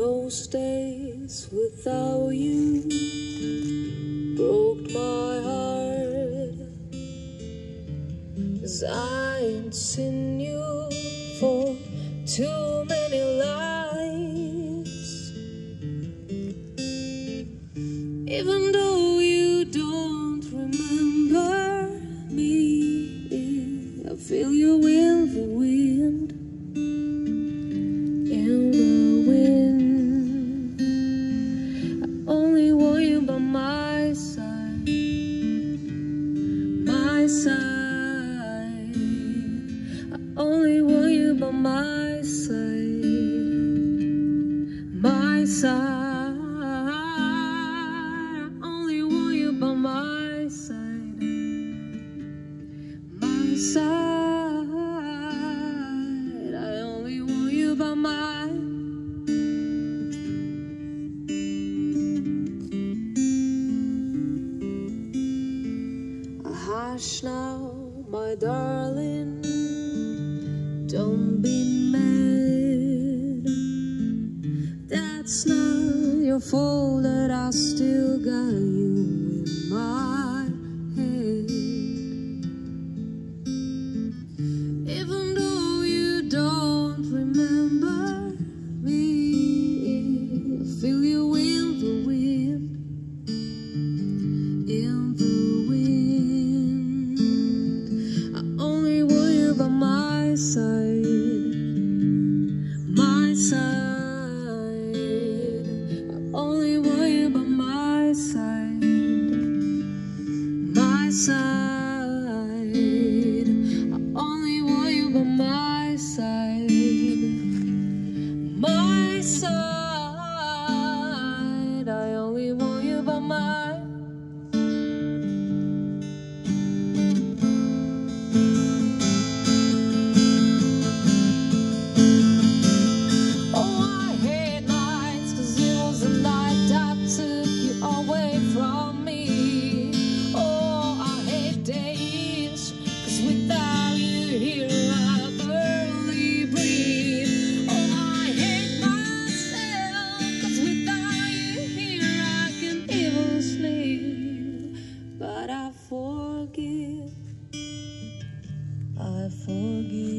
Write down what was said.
Those days without you broke my heart. as I seen you for too many lives. Even though you don't remember me, I feel you side. I only want you by my side, my side. I only want you by my. Hush now, my darling. Don't be mad. That's not your fault that I still got you in my head. Even though you don't remember me, I feel you in the wind. In the wind, I only want you by my side, my side. my side. I only want you by my side. My side. I only want you by my I forgive. I forgive.